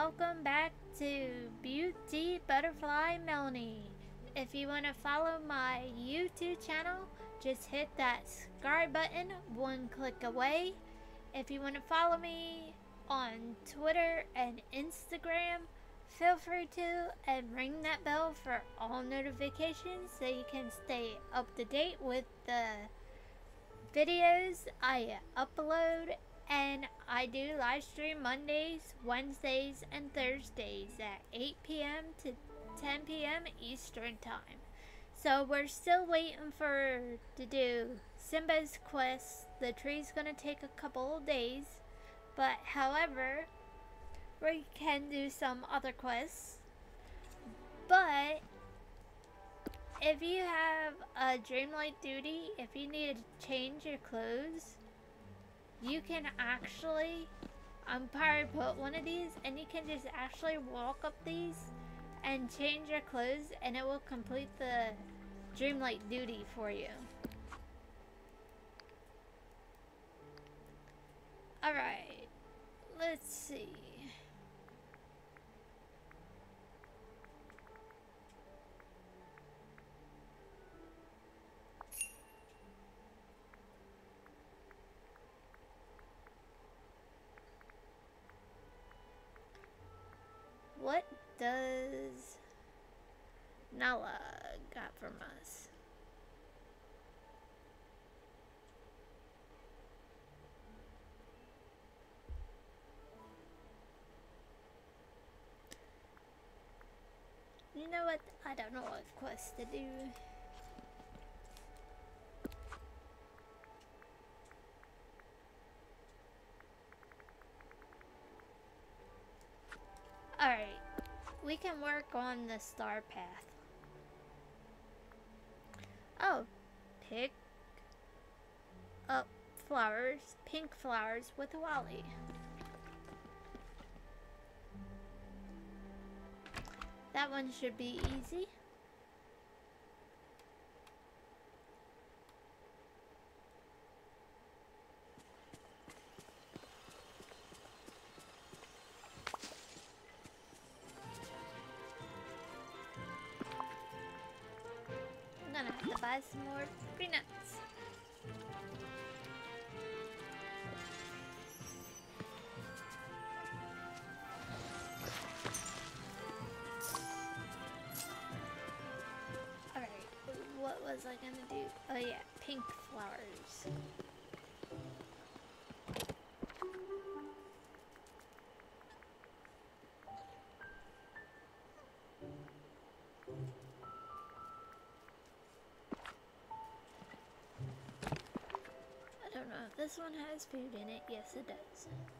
welcome back to Beauty Butterfly Melanie. If you want to follow my YouTube channel, just hit that subscribe button one click away. If you want to follow me on Twitter and Instagram, feel free to and ring that bell for all notifications so you can stay up to date with the videos I upload and I do live stream Mondays, Wednesdays, and Thursdays at 8 p.m. to 10 p.m. Eastern Time. So we're still waiting for to do Simba's quest. The tree's gonna take a couple of days, but however, we can do some other quests. But if you have a dreamlight duty, if you need to change your clothes, you can actually umpire put one of these and you can just actually walk up these and change your clothes and it will complete the dreamlight duty for you. Alright, let's see. What does Nala got from us? You know what? I don't know what quest to do. Alright, we can work on the star path. Oh, pick up flowers, pink flowers with WALL-E. That one should be easy. Was I gonna do? Oh yeah, pink flowers. I don't know if this one has food in it. Yes, it does.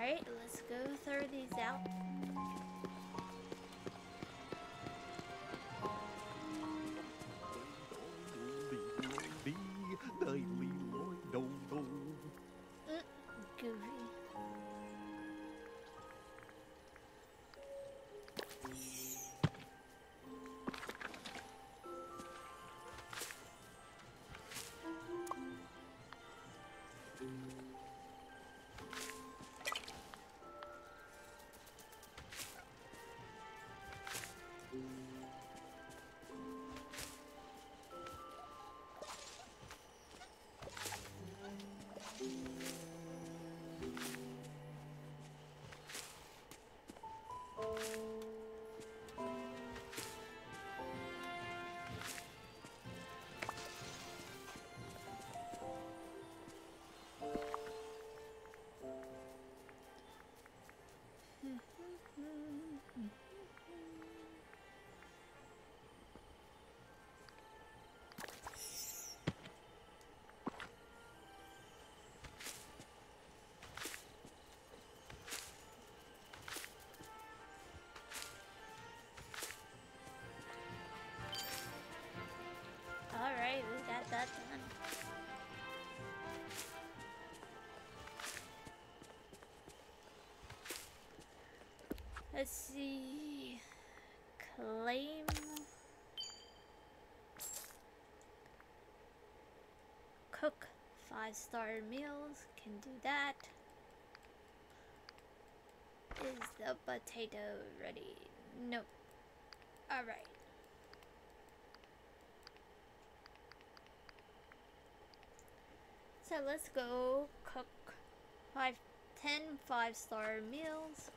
Alright, let's go throw these out. that. Let's see. Claim. Cook five star meals. Can do that. Is the potato ready? Nope. Alright. So let's go cook five, ten five star meals.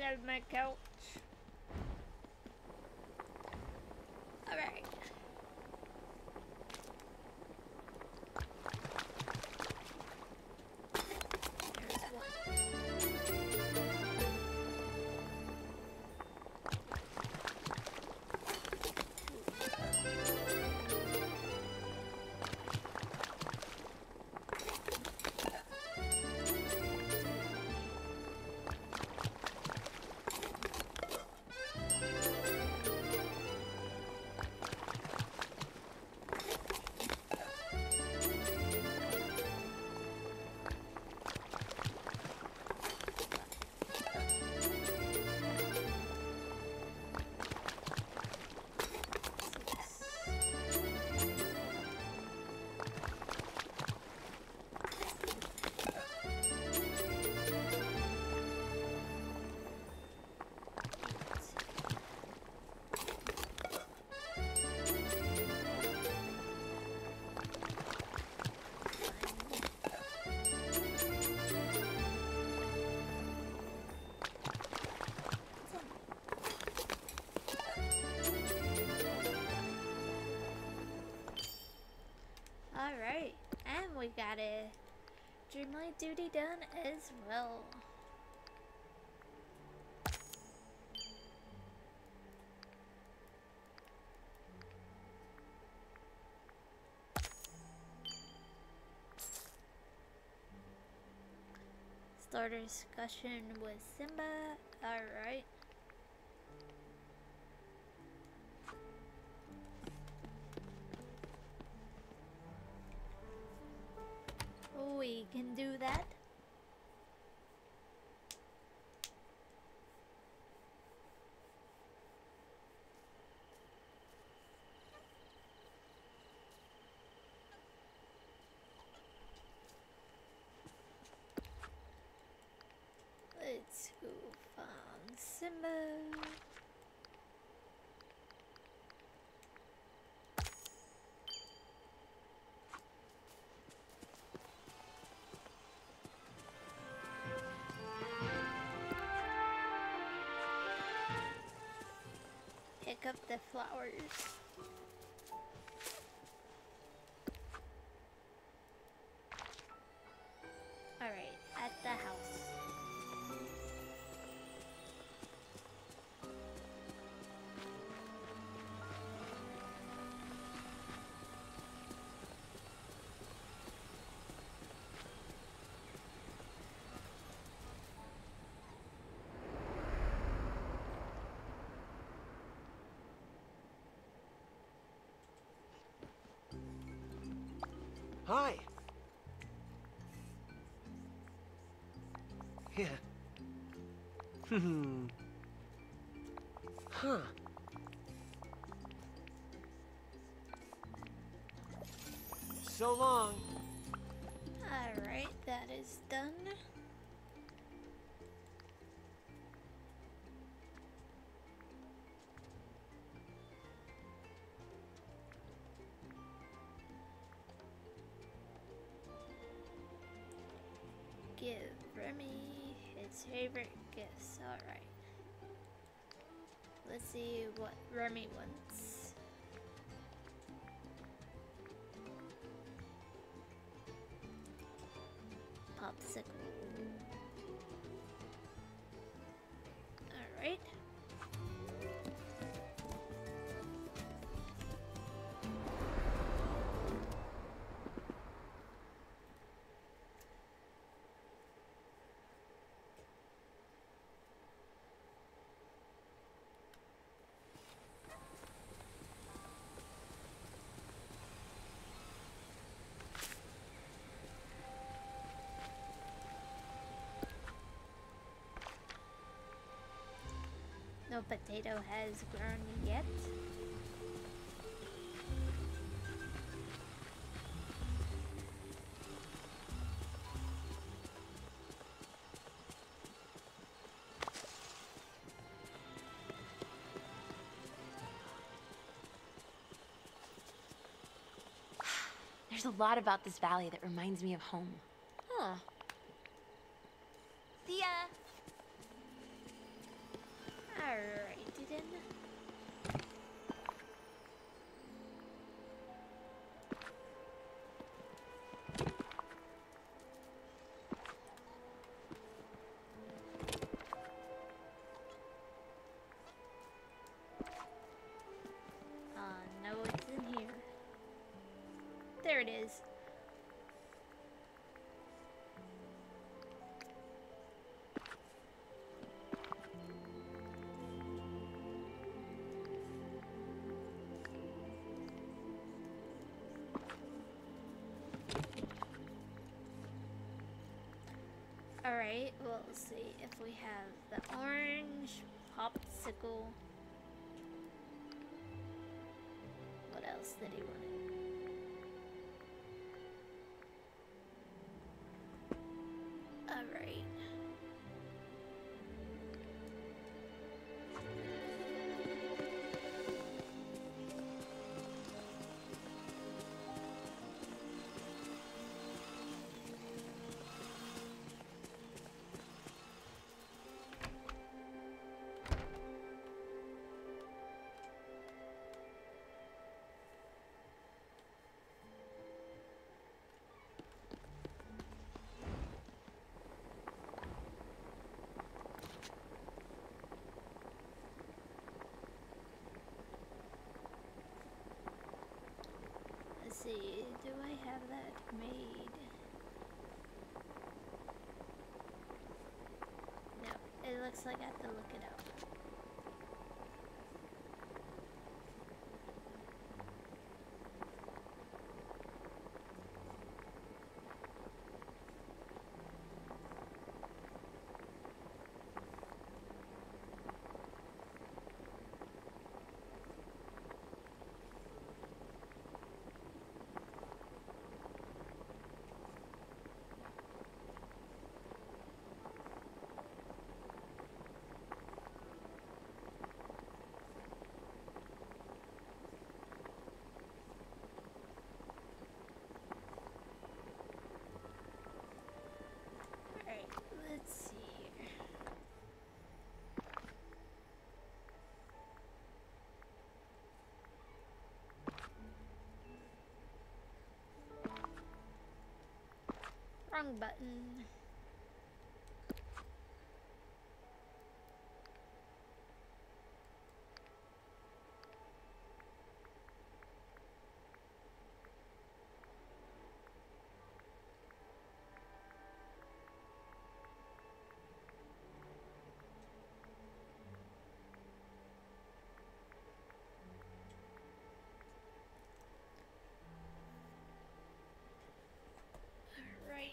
Love my couch. Dreamlight duty done as well. Start a discussion with Simba. Alright. We can do that. Let's go find Simba. Pick up the flowers. Hi. Yeah. Hmm. Huh. So long. Remy his favorite gifts. Alright. Let's see what Remy wants. No potato has grown yet. There's a lot about this valley that reminds me of home. Huh. Alright, well, let's see if we have the orange popsicle. What else did he want? Like I got to look it up. Alright, let's see here. Wrong button. Right.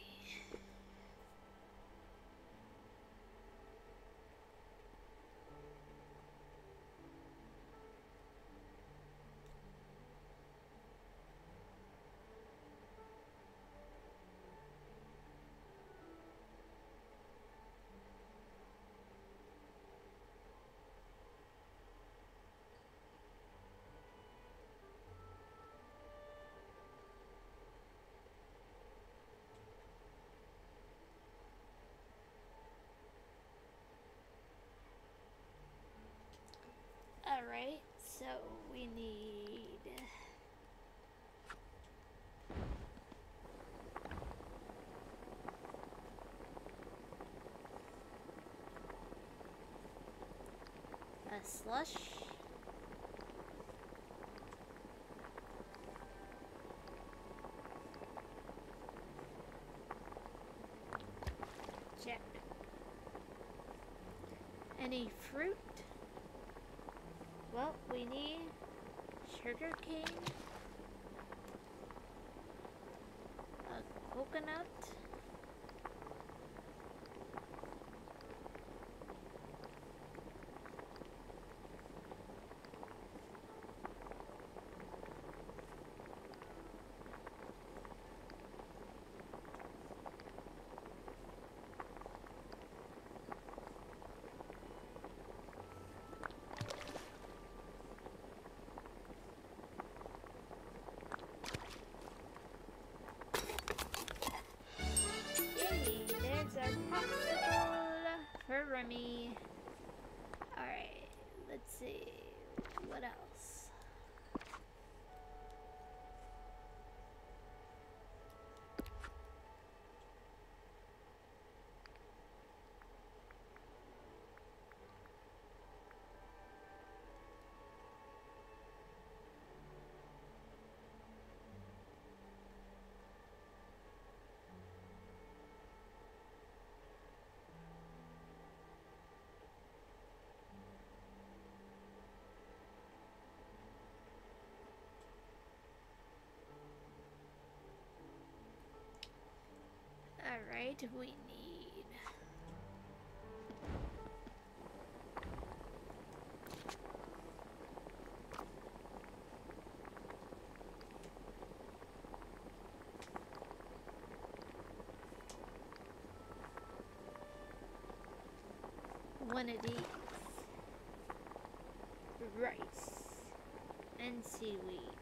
Alright, so we need. A slush. Check. Any fruit? Well, we need sugar cane, a coconut, me. Alright, let's see. What else? Alright, we need. One of these. Rice. And seaweed.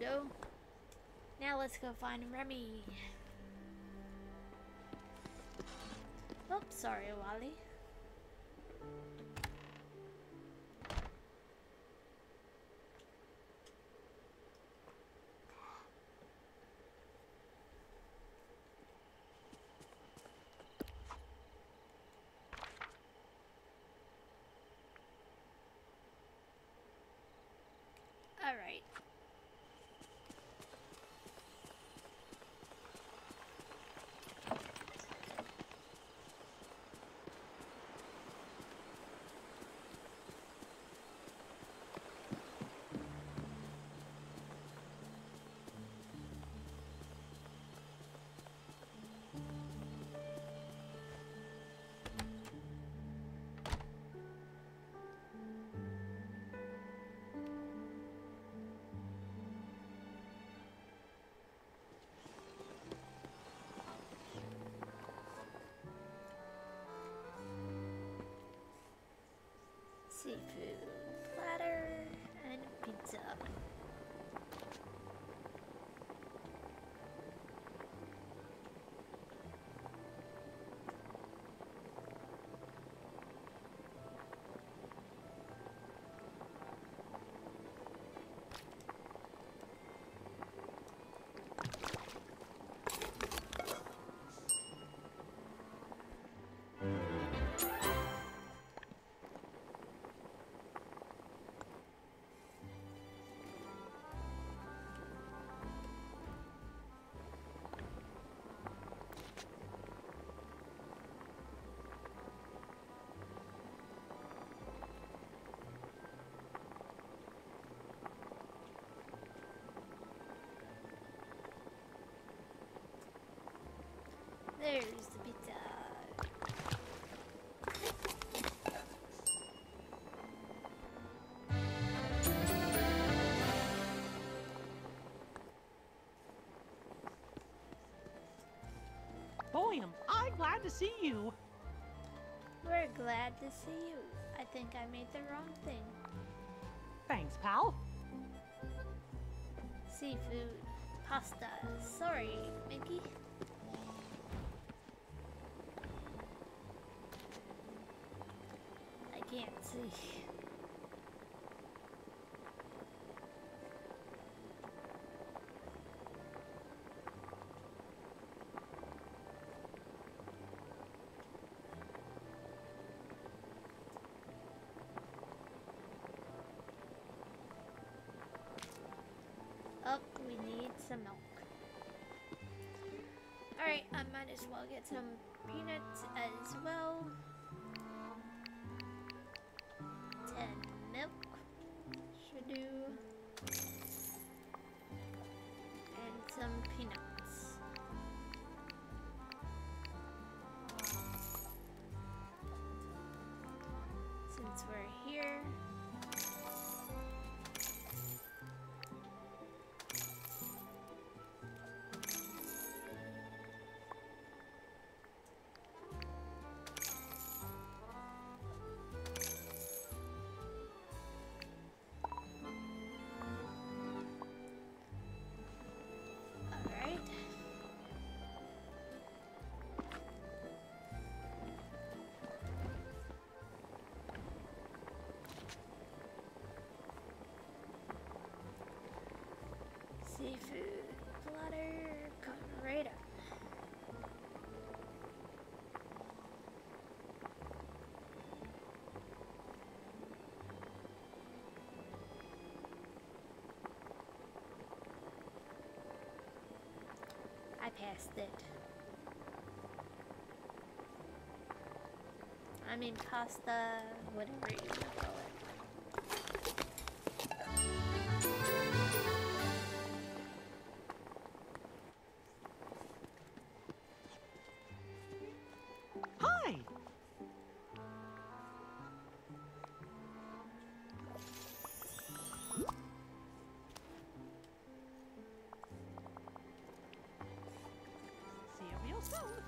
Go. Now let's go find Remy. Oops, sorry, WALL-E. Alright. Seafood platter and pizza. There's the pizza. Boy, am I glad to see you. We're glad to see you. I think I made the wrong thing. Thanks, pal. Seafood. Pasta. Sorry, Mickey. Oh, we need some milk. Alright, I might as well get some peanuts as well. I it. I mean pasta, whatever you wanna Boom!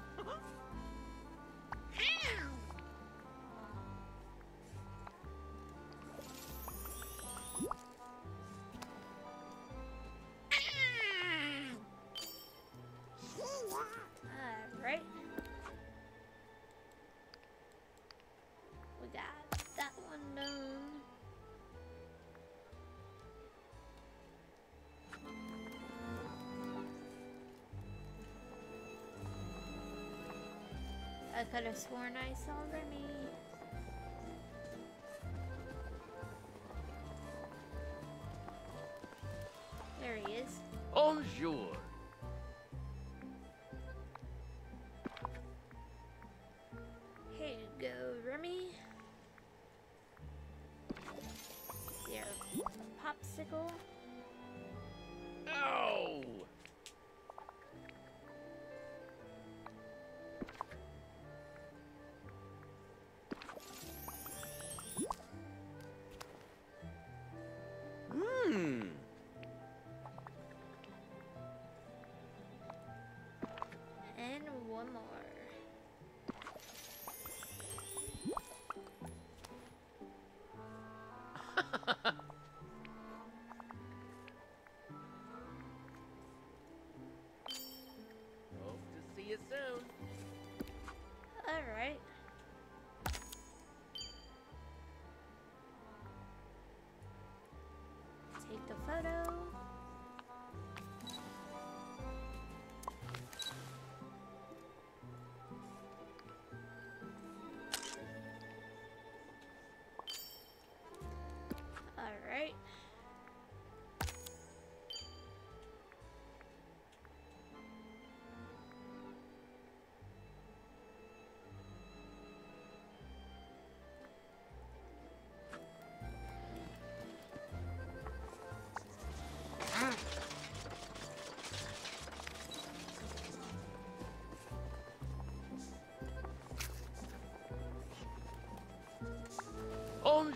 I could have sworn I saw Remy. There he is. Bonjour. Here you go, Remy. Your popsicle.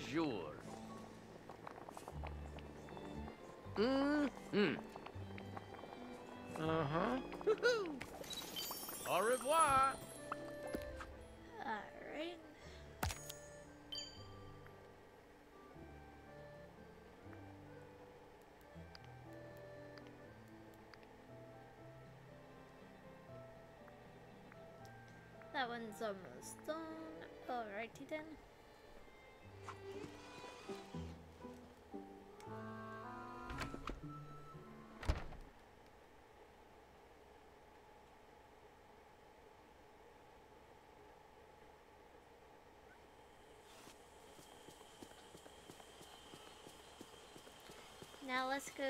Bonjour. Mm-hmm. Uh-huh. Au revoir. Alright. That one's almost done. Alrighty then. Now let's go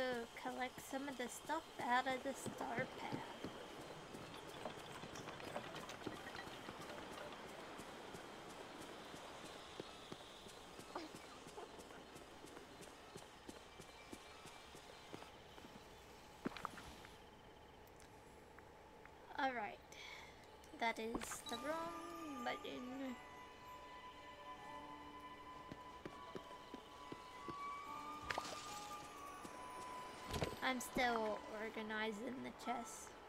collect some of the stuff out of the star path. Alright. That is I'm still organizing the chest.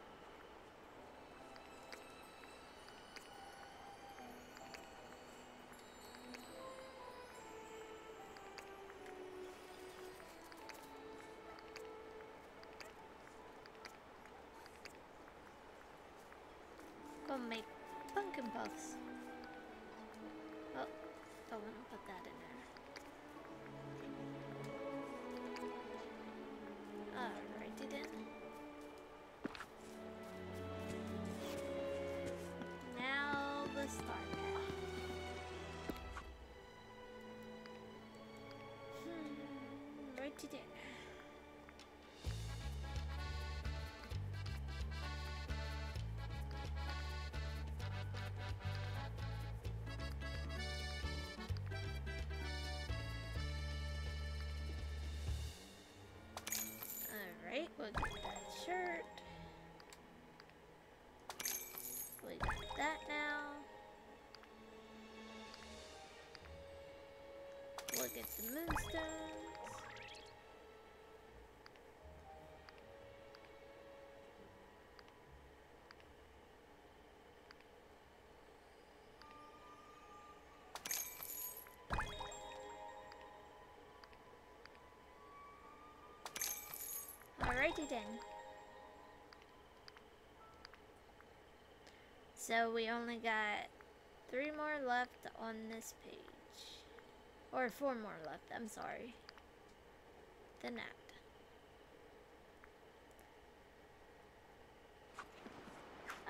The moonstones. Alrighty then. So we only got three more left on this page. Or four more left, I'm sorry. Than that.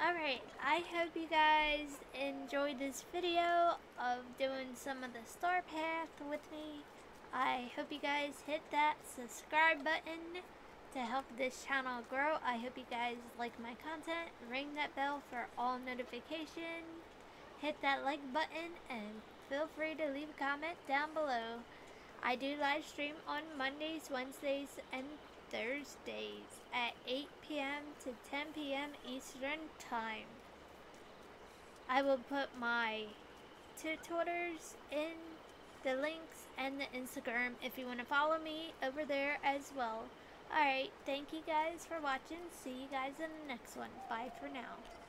Alright, I hope you guys enjoyed this video of doing some of the star path with me. I hope you guys hit that subscribe button to help this channel grow. I hope you guys like my content. Ring that bell for all notifications. Hit that like button and feel free to leave a comment down below. I do live stream on Mondays, Wednesdays, and Thursdays at 8 p.m. to 10 p.m. Eastern Time. I will put my Twitters in the links and the Instagram if you want to follow me over there as well. Alright, thank you guys for watching. See you guys in the next one. Bye for now.